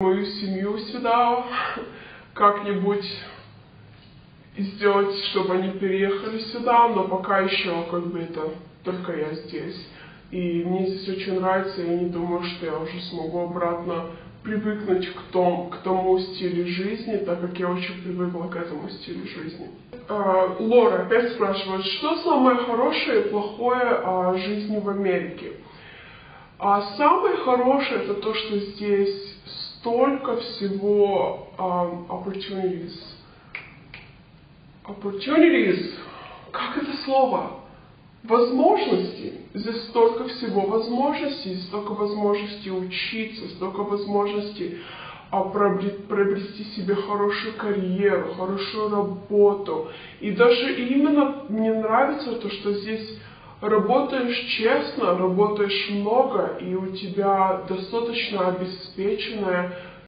мою семью сюда, как-нибудь сделать, чтобы они переехали сюда, но пока еще как бы это только я здесь. И мне здесь очень нравится, я не думаю, что я уже смогу обратно привыкнуть к, том, к тому стилю жизни, так как я очень привыкла к этому стилю жизни. А, Лора опять спрашивает, что самое хорошее и плохое о жизни в Америке? А самое хорошее это то, что здесь столько всего um, opportunities. Opportunities. Как это слово? возможностей. Здесь столько всего возможностей, столько возможностей учиться, столько возможностей а, приобрести себе хорошую карьеру, хорошую работу. И даже именно мне нравится то, что здесь работаешь честно, работаешь много, и у тебя достаточно обеспеченная